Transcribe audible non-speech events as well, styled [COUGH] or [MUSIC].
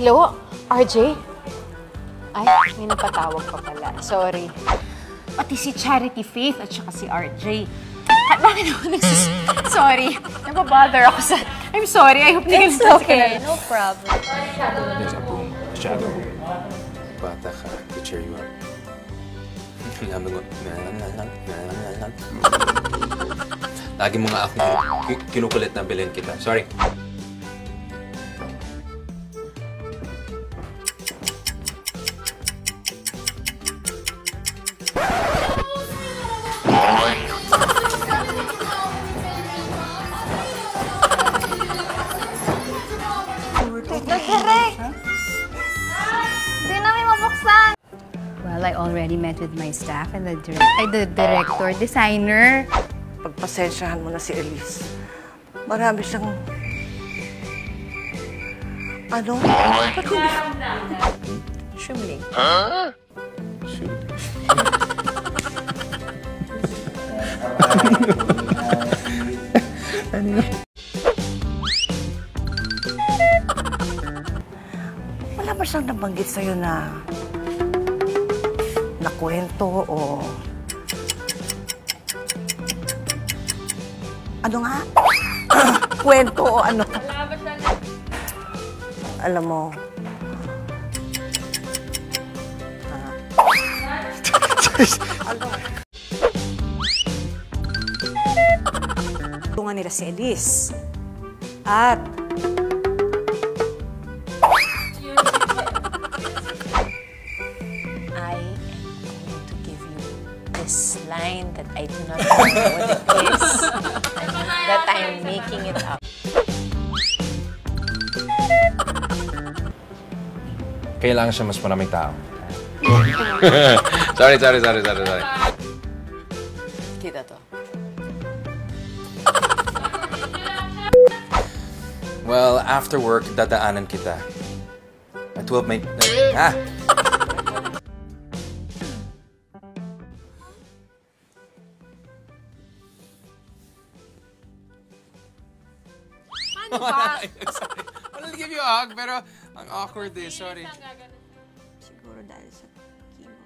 Hello? RJ? Ay, may napatawag pa pala. Sorry. Pati si Charity Faith at saka si RJ. At bakit ako nagsis... Sorry. Nababother ako sa... I'm sorry. I hope It's nila- okay. No problem. There's a boom. Shadow. Bata ka. To cheer you up. Labi mo. Lagi mo nga ako ki- kinukulit na bilhin kita. Sorry. Well, I already met with my staff and the, direct ay, the director, designer. Pagpasensyahan mo na si Elise. Marami siyang... Ano? Ba't hindi? Shumling. Shoot. [LAUGHS] Wala ba siyang nabanggit sa'yo na... nakwento o... Ano nga? [COUGHS] Kwento o ano? Alam mo... [LAUGHS] tulungan nila si Elise. At this line that I do not know what it is. [LAUGHS] that I'm making it up. Kailangan siya mas maraming tao. [LAUGHS] sorry, sorry, sorry, sorry, sorry. Kita to. Well, after work, dadaanan kita. At 12 may... Ah! Ano ba? sorry. I wanted to give you a hug, pero ang awkward eh. Sorry. Siguro dahil sa chemo.